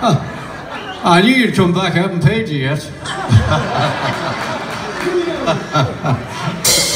Ah, I knew you'd come back. I haven't paid you yet.